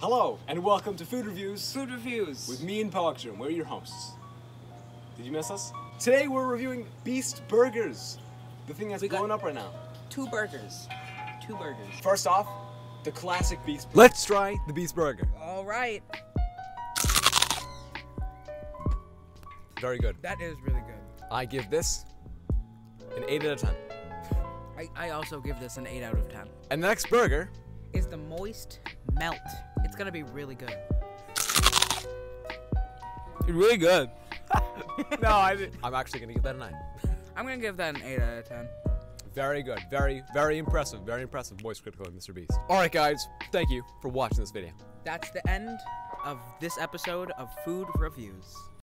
Hello, and welcome to Food Reviews Food reviews. with me and Pogstrom. We're your hosts. Did you miss us? Today we're reviewing Beast Burgers, the thing that's We got- blowing up right now. two burgers. Two burgers. First off, the classic Beast. burger. Let's try the Beast Burger. All right. Very good. That is really good. I give this an 8 out of 10. I, I also give this an 8 out of 10. And the next burger, Is the moist melt. It's gonna be really good. Really good. no, I didn't. I'm actually gonna give that a 9. I'm gonna give that an 8 out of 10. Very good. Very, very impressive. Very impressive voice critical of Mr. Beast. Alright, guys, thank you for watching this video. That's the end of this episode of Food Reviews.